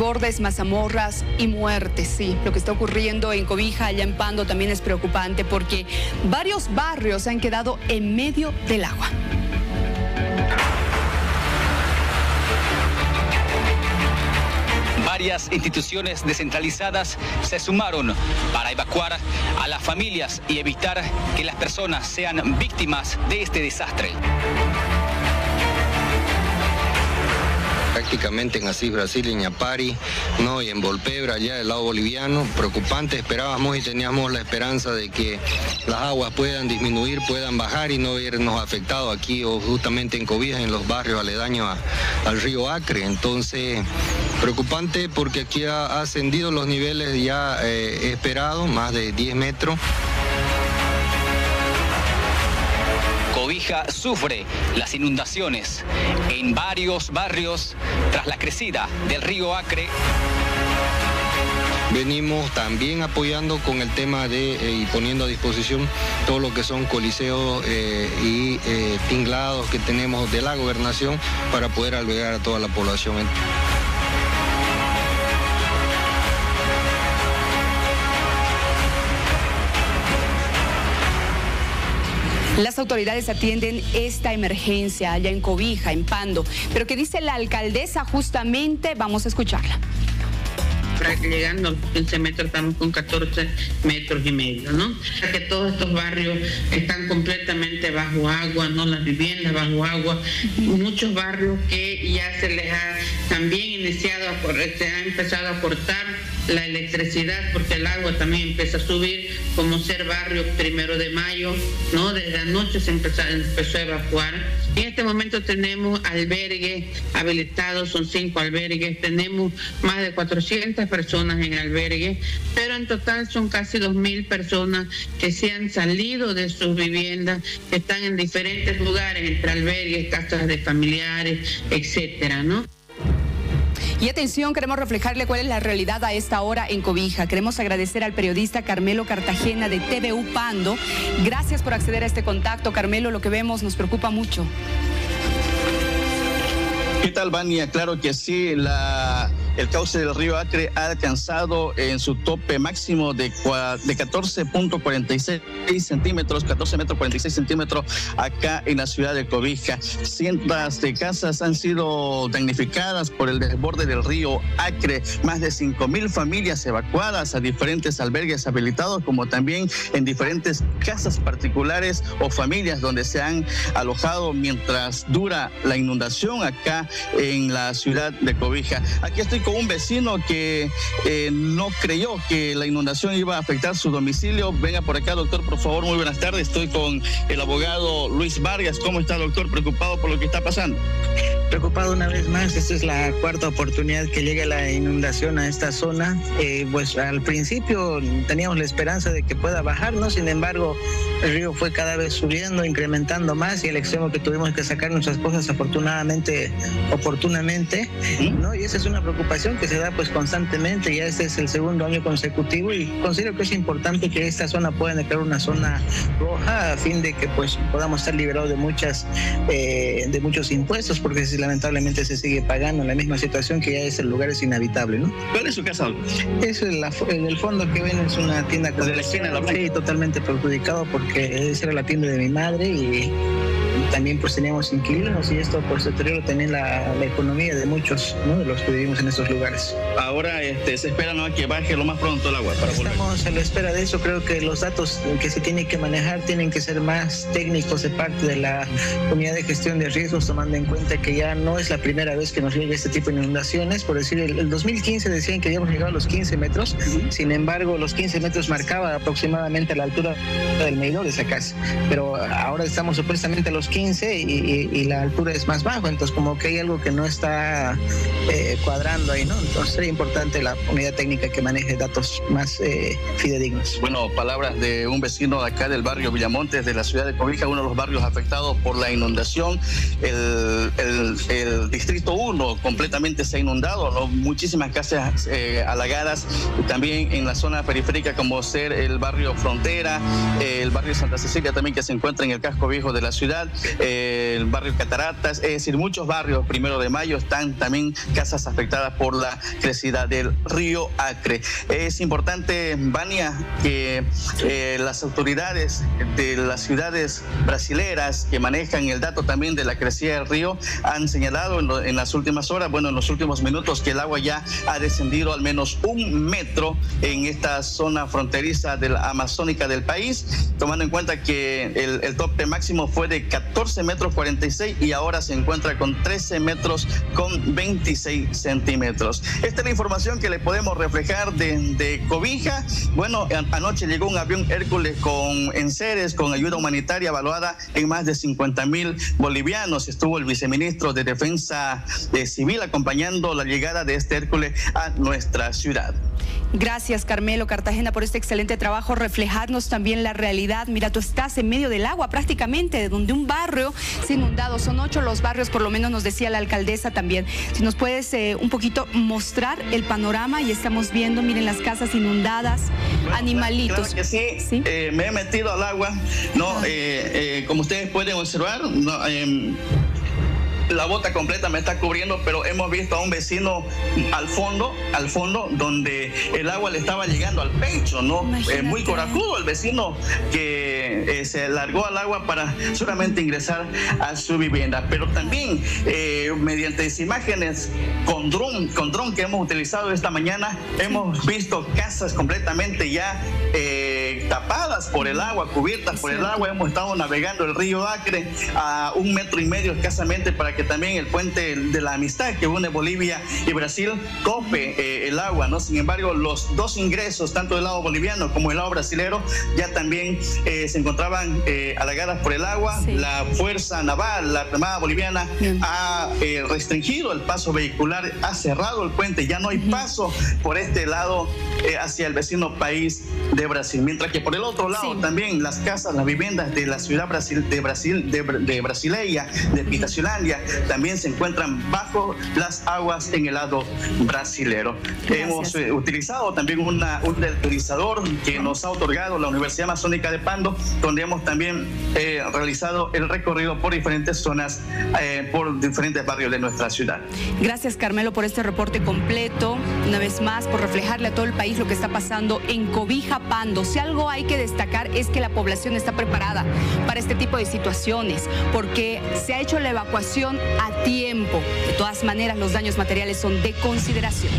desbordes, mazamorras y muertes. Sí, lo que está ocurriendo en Cobija, allá en Pando, también es preocupante porque varios barrios han quedado en medio del agua. varias instituciones descentralizadas se sumaron para evacuar a las familias y evitar que las personas sean víctimas de este desastre. Prácticamente en Asís Brasil, en Ñapari, ¿no? y en Volpebra, allá del lado boliviano. Preocupante, esperábamos y teníamos la esperanza de que las aguas puedan disminuir, puedan bajar y no vernos afectados aquí o justamente en Cobijas, en los barrios aledaños al río Acre. Entonces, preocupante porque aquí ha, ascendido los niveles ya eh, esperados, más de 10 metros. Cobija sufre las inundaciones en varios barrios tras la crecida del río Acre. Venimos también apoyando con el tema de eh, y poniendo a disposición todo lo que son coliseos eh, y eh, tinglados que tenemos de la gobernación para poder albergar a toda la población. Las autoridades atienden esta emergencia allá en Cobija, en Pando. Pero ¿qué dice la alcaldesa justamente? Vamos a escucharla llegando a los 15 metros estamos con 14 metros y medio, ¿no? Que todos estos barrios están completamente bajo agua, ¿no? Las viviendas bajo agua, muchos barrios que ya se les ha también iniciado, se ha empezado a cortar la electricidad porque el agua también empieza a subir, como ser barrio primero de mayo, ¿no? Desde anoche se empezó, a evacuar. En este momento tenemos albergues habilitados, son cinco albergues, tenemos más de 400 personas en albergues, pero en total son casi 2.000 personas que se han salido de sus viviendas, que están en diferentes lugares, entre albergues, casas de familiares, etcétera, ¿no? Y atención, queremos reflejarle cuál es la realidad a esta hora en Cobija. Queremos agradecer al periodista Carmelo Cartagena de TVU Pando. Gracias por acceder a este contacto, Carmelo. Lo que vemos nos preocupa mucho. ¿Qué tal, Vania? Claro que sí, la, el cauce del río Acre ha alcanzado en su tope máximo de, de 14.46 centímetros, 14 metros 46 centímetros acá en la ciudad de Cobija. Cientos de casas han sido damnificadas por el desborde del río Acre, más de 5 mil familias evacuadas a diferentes albergues habilitados, como también en diferentes casas particulares o familias donde se han alojado mientras dura la inundación acá en la ciudad de Cobija. Aquí estoy un vecino que eh, no creyó que la inundación iba a afectar su domicilio. Venga por acá, doctor, por favor. Muy buenas tardes. Estoy con el abogado Luis Vargas. ¿Cómo está, doctor? Preocupado por lo que está pasando. Preocupado una vez más, esta es la cuarta oportunidad que llega la inundación a esta zona. Eh, pues al principio teníamos la esperanza de que pueda bajar, ¿no? Sin embargo, el río fue cada vez subiendo, incrementando más y el extremo que tuvimos que sacar nuestras cosas afortunadamente oportunamente, ¿no? Y esa es una preocupación que se da pues constantemente, ya este es el segundo año consecutivo y considero que es importante que esta zona pueda declarar una zona roja a fin de que pues podamos estar liberados de muchas, eh, de muchos impuestos, porque si, lamentablemente se sigue pagando en la misma situación que ya es el lugar es inhabitable, ¿no? ¿Cuál es su casa? Es el, el fondo que ven es una tienda con la esquina, sí, totalmente perjudicado porque esa era la tienda de mi madre y también pues teníamos inquilinos y esto pues deteriora también la, la economía de muchos ¿no? de los que vivimos en estos lugares. Ahora este, se espera ¿no? que baje lo más pronto el agua para volver. Estamos a la espera de eso, creo que los datos que se tienen que manejar tienen que ser más técnicos de parte de la unidad de gestión de riesgos, tomando en cuenta que ya no es la primera vez que nos llega este tipo de inundaciones, por decir, el, el 2015 decían que habíamos llegado a los 15 metros, sin embargo los 15 metros marcaba aproximadamente la altura del medidor de esa casa, pero ahora estamos supuestamente a los 15 y, la altura es más baja, entonces como que hay algo que no está eh, cuadrando ahí, ¿no? Entonces sería importante la unidad técnica que maneje datos más eh, fidedignos. Bueno, palabras de un vecino de acá del barrio Villamontes de la ciudad de Cobija, uno de los barrios afectados por la inundación. El, distrito 1 completamente se ha inundado, muchísimas casas eh, halagadas, también en la zona periférica como ser el barrio Frontera, el barrio Santa Cecilia también que se encuentra en el casco viejo de la ciudad el barrio Cataratas, es decir, muchos barrios, primero de mayo, están también casas afectadas por la crecida del río Acre. Es importante, Vania, que eh, las autoridades de las ciudades brasileras que manejan el dato también de la crecida del río han señalado en, las últimas horas, bueno, en los últimos minutos, que el agua ya ha descendido al menos un metro en esta zona fronteriza de la amazónica del país, tomando en cuenta que el, el tope máximo fue de 14 metros 46 y ahora se encuentra con 13 metros con 26 centímetros. Esta es la información que le podemos reflejar de, Cobija. Bueno, anoche llegó un avión Hércules con enseres, con ayuda humanitaria evaluada en más de 50 mil bolivianos. Estuvo el viceministro de Defensa eh, Civil acompañando la llegada de este Hércules a nuestra ciudad. Gracias, Carmelo Cartagena, por este excelente trabajo, reflejarnos también la realidad. Mira, tú estás en medio del agua prácticamente, de donde un barrio se inundado. Son ocho los barrios, por lo menos nos decía la alcaldesa también. Si nos puedes eh, un poquito mostrar el panorama y estamos viendo, miren las casas inundadas, animalitos. sí, eh, me he metido al agua, no, eh, como ustedes pueden observar, no, em, la bota completa me está cubriendo, pero hemos visto a un vecino al fondo, al fondo, donde el agua le estaba llegando al pecho, ¿no? Eh, muy corajudo el vecino que eh, se largó al agua para solamente ingresar a su vivienda. Pero también eh, mediante imágenes con dron, con dron que hemos utilizado esta mañana, hemos visto casas completamente ya tapadas por el agua, cubiertas por el agua. Hemos estado navegando el río Acre a un metro y medio escasamente para que también el puente de la amistad que une Bolivia y Brasil tope eh, el agua, ¿no? Sin embargo, los dos ingresos, tanto del lado boliviano como del lado brasilero, ya también eh, se encontraban eh, halagadas por el agua. La Fuerza Naval, la Armada Boliviana, ha restringido el paso vehicular, ha cerrado el puente, ya no hay paso por este lado hacia el vecino país de Brasil. Mientras que por el otro lado también las casas, las viviendas de la ciudad Brasil, de Brasil, de, de Brasileia, de Pitacilandia, también se encuentran bajo las aguas en el lado brasilero. Hemos eh, utilizado también una, un deslizador que nos ha otorgado la Universidad Amazónica de Pando, donde hemos también eh, realizado el recorrido por diferentes zonas, eh, por diferentes barrios de nuestra ciudad. Gracias, Carmelo, por este reporte completo. Una vez más, por reflejarle a todo el país lo que está pasando en Cobija Pando. Si algo hay que destacar es que la población está preparada para este tipo de situaciones, porque se ha hecho la evacuación a tiempo. De todas maneras, los daños materiales son de consideración.